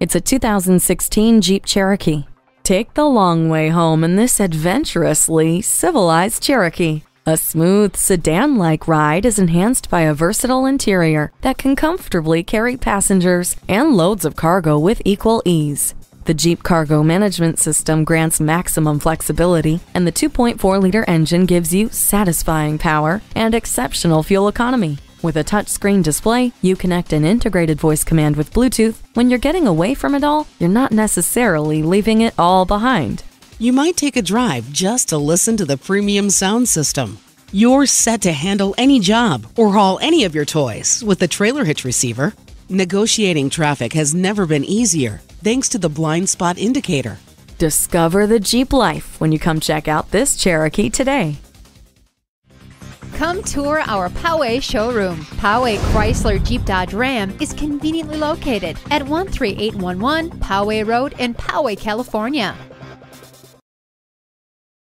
It's a 2016 Jeep Cherokee. Take the long way home in this adventurously civilized Cherokee. A smooth sedan like ride is enhanced by a versatile interior that can comfortably carry passengers and loads of cargo with equal ease. The Jeep Cargo Management System grants maximum flexibility, and the 2.4 liter engine gives you satisfying power and exceptional fuel economy. With a touchscreen display, you connect an integrated voice command with Bluetooth. When you're getting away from it all, you're not necessarily leaving it all behind. You might take a drive just to listen to the premium sound system. You're set to handle any job or haul any of your toys with the trailer hitch receiver. Negotiating traffic has never been easier thanks to the blind spot indicator. Discover the Jeep life when you come check out this Cherokee today. Come tour our Poway showroom. Poway Chrysler Jeep Dodge Ram is conveniently located at 13811 Poway Road in Poway, California.